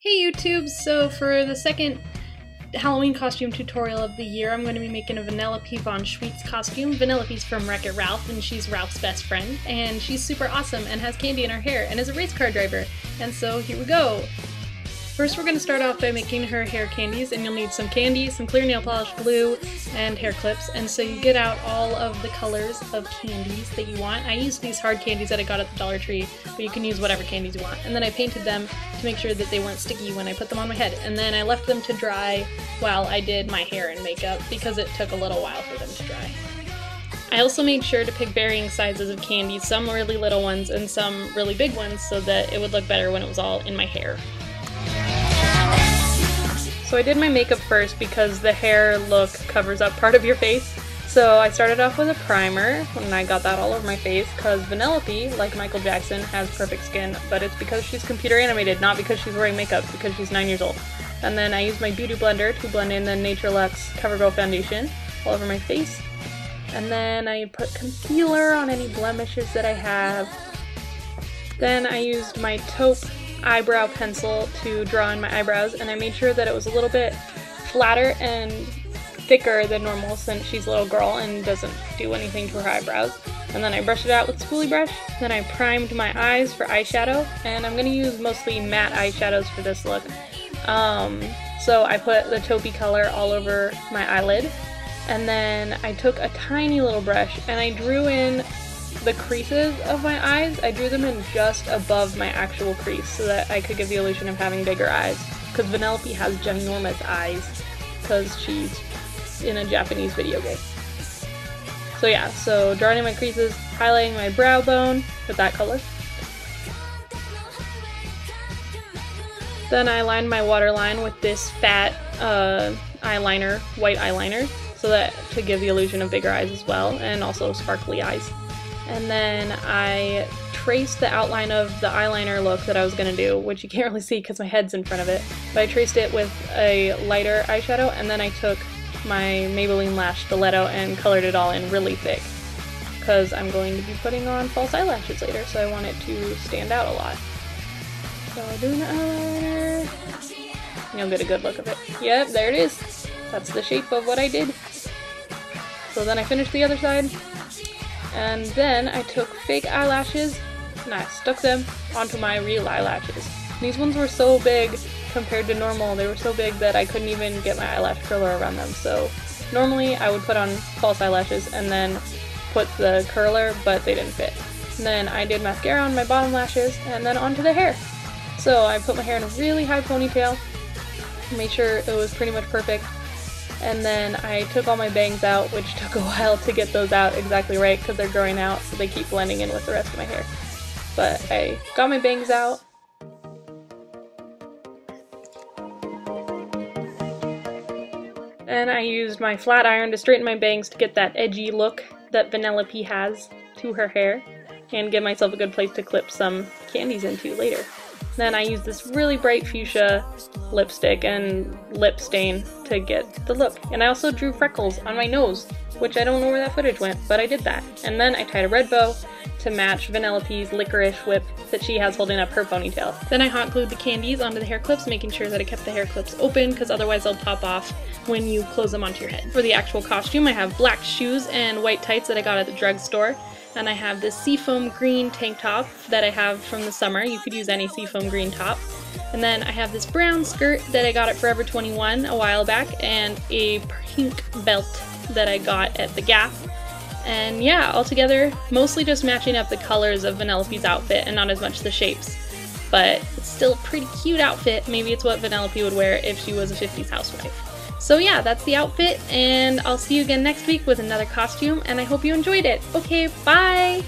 Hey YouTube! So for the second Halloween costume tutorial of the year, I'm going to be making a Vanellope Von Schweetz costume. Vanellope's from Wreck-It Ralph, and she's Ralph's best friend, and she's super awesome and has candy in her hair and is a race car driver. And so here we go! First we're going to start off by making her hair candies and you'll need some candy, some clear nail polish glue, and hair clips. And so you get out all of the colors of candies that you want. I used these hard candies that I got at the Dollar Tree, but you can use whatever candies you want. And then I painted them to make sure that they weren't sticky when I put them on my head. And then I left them to dry while I did my hair and makeup because it took a little while for them to dry. I also made sure to pick varying sizes of candies, some really little ones and some really big ones so that it would look better when it was all in my hair. So I did my makeup first because the hair look covers up part of your face. So I started off with a primer and I got that all over my face because Vanellope, like Michael Jackson, has perfect skin, but it's because she's computer animated, not because she's wearing makeup, because she's 9 years old. And then I used my Beauty Blender to blend in the Nature Luxe CoverGirl foundation all over my face. And then I put concealer on any blemishes that I have. Then I used my taupe eyebrow pencil to draw in my eyebrows and I made sure that it was a little bit flatter and thicker than normal since she's a little girl and doesn't do anything to her eyebrows. And then I brushed it out with spoolie brush. Then I primed my eyes for eyeshadow and I'm going to use mostly matte eyeshadows for this look. Um, so I put the taupey color all over my eyelid and then I took a tiny little brush and I drew in the creases of my eyes, I drew them in just above my actual crease so that I could give the illusion of having bigger eyes. Because Vanellope has ginormous eyes because she's in a Japanese video game. So yeah, so drawing in my creases, highlighting my brow bone with that color. Then I lined my waterline with this fat uh, eyeliner, white eyeliner, so that to give the illusion of bigger eyes as well, and also sparkly eyes. And then I traced the outline of the eyeliner look that I was going to do, which you can't really see because my head's in front of it. But I traced it with a lighter eyeshadow, and then I took my Maybelline Lash Stiletto and colored it all in really thick. Because I'm going to be putting on false eyelashes later, so I want it to stand out a lot. So doing the eyeliner. You'll get a good look of it. Yep, there it is. That's the shape of what I did. So then I finished the other side, and then I took fake eyelashes and I stuck them onto my real eyelashes. These ones were so big compared to normal, they were so big that I couldn't even get my eyelash curler around them. So normally I would put on false eyelashes and then put the curler, but they didn't fit. And then I did mascara on my bottom lashes and then onto the hair. So I put my hair in a really high ponytail, made sure it was pretty much perfect, and then I took all my bangs out, which took a while to get those out exactly right because they're growing out, so they keep blending in with the rest of my hair. But I got my bangs out. And I used my flat iron to straighten my bangs to get that edgy look that Vanellope has to her hair and give myself a good place to clip some candies into later. Then I used this really bright fuchsia lipstick and lip stain to get the look. And I also drew freckles on my nose, which I don't know where that footage went, but I did that. And then I tied a red bow to match Vanellope's licorice whip that she has holding up her ponytail. Then I hot glued the candies onto the hair clips, making sure that I kept the hair clips open because otherwise they'll pop off when you close them onto your head. For the actual costume, I have black shoes and white tights that I got at the drugstore and I have this seafoam green tank top that I have from the summer. You could use any seafoam green top. And then I have this brown skirt that I got at Forever 21 a while back and a pink belt that I got at the Gap. And yeah, altogether, mostly just matching up the colors of Vanellope's outfit and not as much the shapes. But it's still a pretty cute outfit. Maybe it's what Vanellope would wear if she was a 50s housewife. So yeah, that's the outfit, and I'll see you again next week with another costume, and I hope you enjoyed it. Okay, bye!